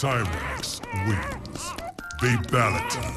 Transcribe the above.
Cyrax wins. They ballot